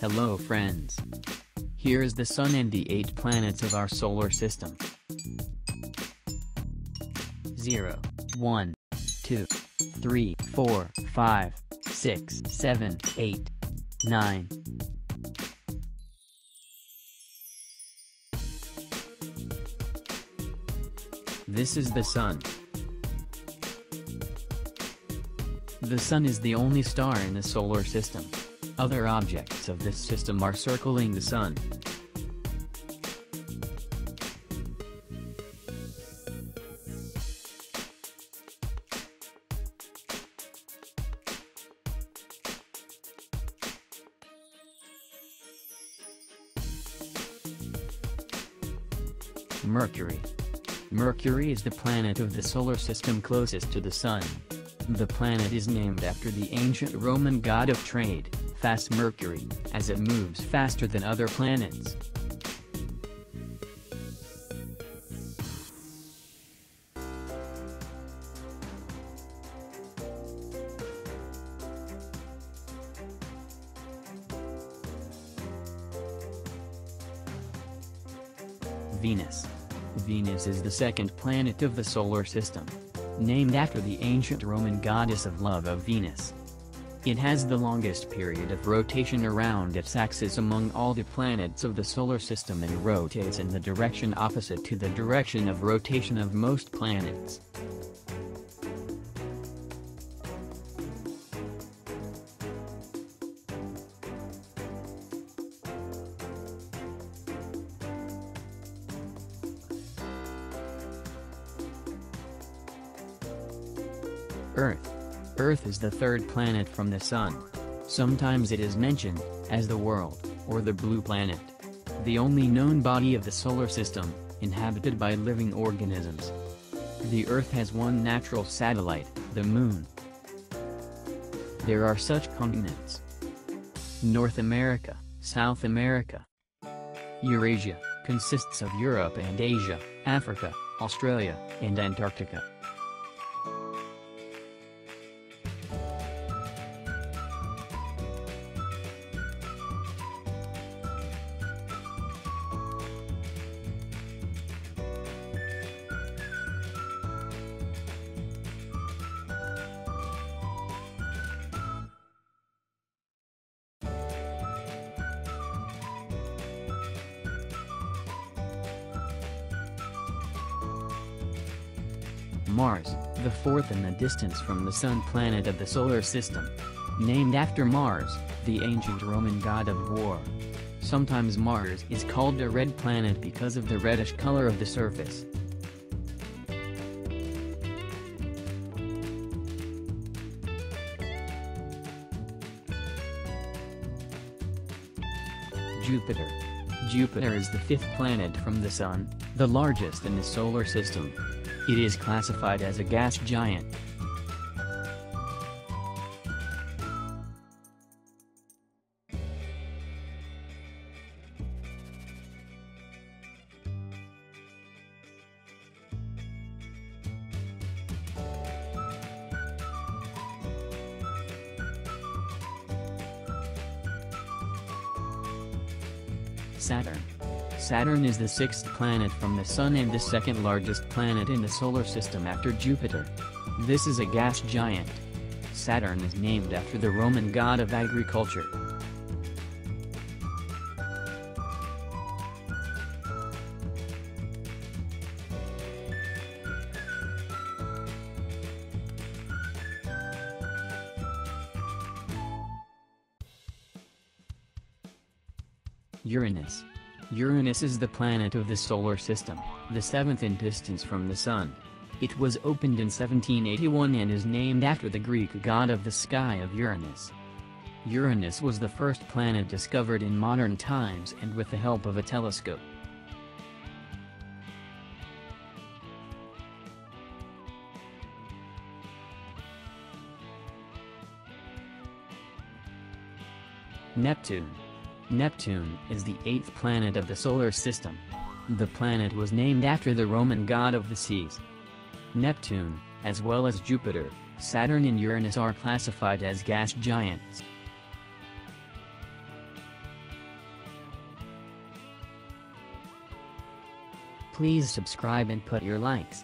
Hello friends. Here is the Sun and the 8 planets of our solar system. 0, 1, 2, 3, 4, 5, 6, 7, 8, 9. This is the Sun. The Sun is the only star in the solar system. Other objects of this system are circling the Sun. Mercury. Mercury is the planet of the solar system closest to the Sun. The planet is named after the ancient Roman god of trade, fast Mercury, as it moves faster than other planets. Venus. Venus is the second planet of the solar system. Named after the ancient Roman goddess of love of Venus. It has the longest period of rotation around its axis among all the planets of the solar system and rotates in the direction opposite to the direction of rotation of most planets. Earth. Earth is the third planet from the Sun. Sometimes it is mentioned, as the world, or the blue planet. The only known body of the solar system, inhabited by living organisms. The Earth has one natural satellite, the Moon. There are such continents. North America, South America. Eurasia, consists of Europe and Asia, Africa, Australia, and Antarctica. Mars, the fourth in the distance from the Sun planet of the Solar System. Named after Mars, the ancient Roman god of war. Sometimes Mars is called a red planet because of the reddish color of the surface. Jupiter. Jupiter is the fifth planet from the Sun, the largest in the solar system. It is classified as a gas giant. Saturn. Saturn is the sixth planet from the Sun and the second largest planet in the solar system after Jupiter. This is a gas giant. Saturn is named after the Roman god of agriculture. Uranus. Uranus is the planet of the solar system, the seventh in distance from the Sun. It was opened in 1781 and is named after the Greek god of the sky of Uranus. Uranus was the first planet discovered in modern times and with the help of a telescope. Neptune. Neptune is the eighth planet of the solar system. The planet was named after the Roman god of the seas. Neptune, as well as Jupiter, Saturn and Uranus are classified as gas giants. Please subscribe and put your likes.